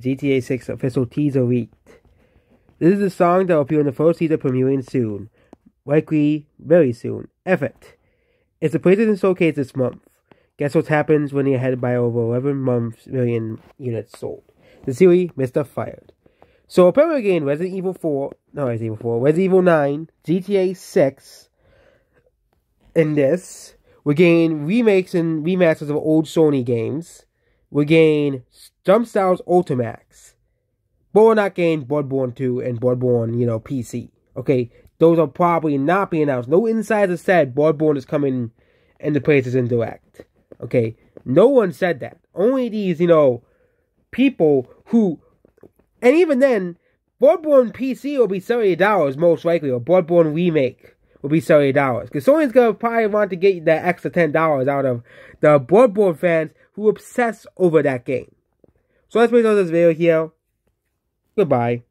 GTA 6 official teaser leaked. This is a song that will appear in the first teaser premiering soon. Likely very soon. Effort. It's a PlayStation Showcase this month. Guess what happens when you're by over 11 months million units sold? The series Mr. Fired. So apparently again, Resident Evil 4, no Resident Evil 4, Resident Evil 9, GTA 6, in this, we're getting remakes and remasters of old Sony games. We're getting Jump Styles Ultimax. We're not getting Bloodborne 2 and Bloodborne, you know, PC. Okay, those are probably not being announced. No insider said Bloodborne is coming in the PlayStation Direct. Okay, no one said that. Only these, you know, people who, and even then, Bloodborne PC will be seventy dollars most likely, or Bloodborne remake will be seventy dollars. Because Sony's gonna probably want to get that extra ten dollars out of the Bloodborne fans who obsess over that game. So let's make this video here. Goodbye.